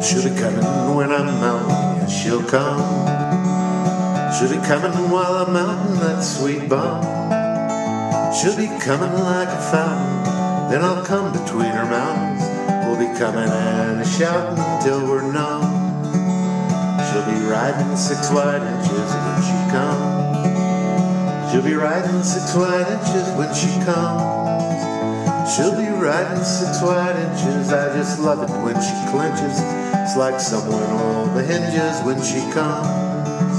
She'll be coming when I'm out, yeah, she'll come. She'll be coming while I'm out in that sweet bum. She'll be coming like a fountain, then I'll come between her mountains. We'll be coming and shouting till we're numb. She'll be riding six wide inches when she comes. She'll be riding six wide inches when she comes. She'll be riding six wide inches. I just love it when she clenches. Like someone on the hinges when she comes.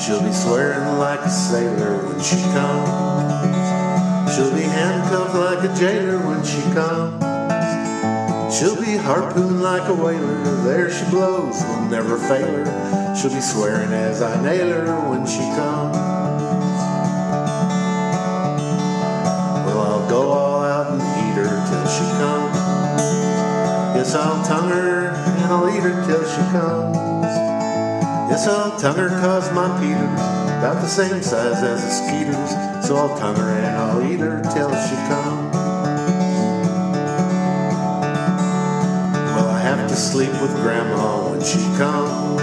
She'll be swearing like a sailor when she comes. She'll be handcuffed like a jailer when she comes. She'll be harpooned like a whaler. There she blows, will never fail her. She'll be swearing as I nail her when she comes. I'll tongue her and I'll eat her till she comes. Yes, I'll tongue her cause my Peter's about the same size as a skeeter's. So I'll tongue her and I'll eat her till she comes. Will I have to sleep with Grandma when she comes?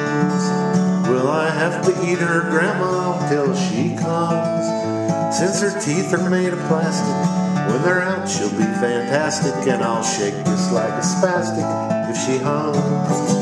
Will I have to eat her Grandma till she comes? Since her teeth are made of plastic, when they're out she'll be fantastic, and I'll shake just like a spastic if she hums.